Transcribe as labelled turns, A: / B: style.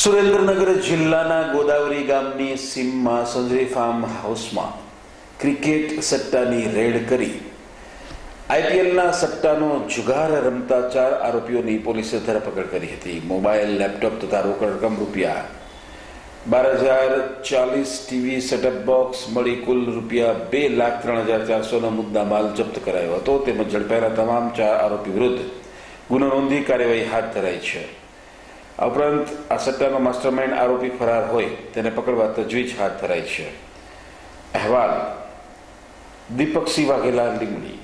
A: સુરેન્દ્રનગર જિલ્લાના ગોદાવરી ગામની સીમમાં સંજરી ફાર્મ હાઉસમાં ક્રિકેટ સટ્ટાની રેડ કરી. આઈપીએલના સટ્ટાનો જુગાર રમતા ચાર આરોપીઓની પોલીસે ધરપકડ કરી હતી. મોબાઈલ, લેપટોપ તથા રોકડ રકમ રૂપિયા. બાર હજાર ચાલીસ ટીવી સેટઅપ બોક્સ મળી કુલ રૂપિયા બે લાખ ત્રણ હજાર ચારસોનો મુદ્દા માલ જપ્ત કરાયો હતો. તેમજ ઝડપાયેલા તમામ ચાર આરોપી વિરુદ્ધ ગુનો નોંધી કાર્યવાહી હાથ ધરાઈ છે. આ ઉપરાંત આ સટ્ટાનો માસ્ટરમાઇન્ડ આરોપી ફરાર હોય તેને પકડવા તજવીજ હાથ ધરાઈ છે. અહેવાલ દીપકસિંહ વાઘેલા, લીંબડી.